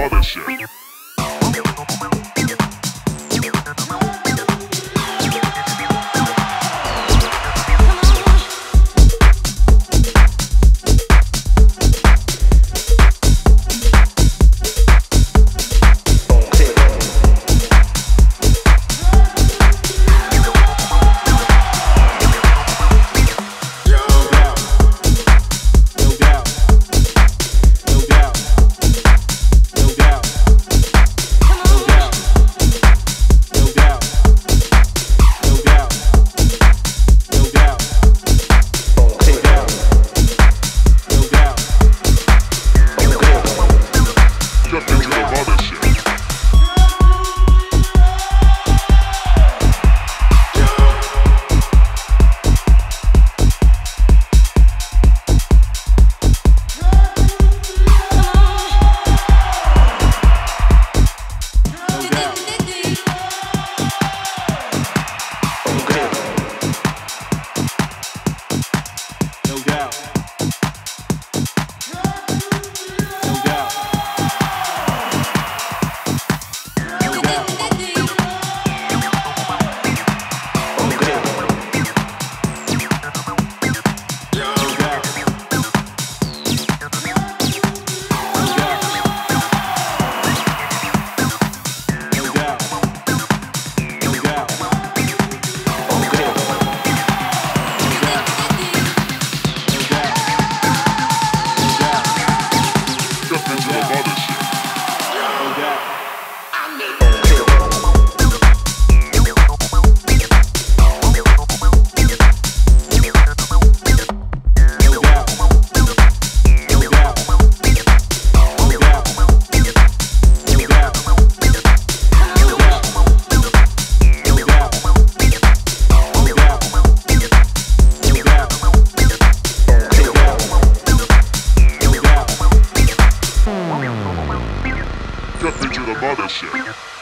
Robinson. Mothership.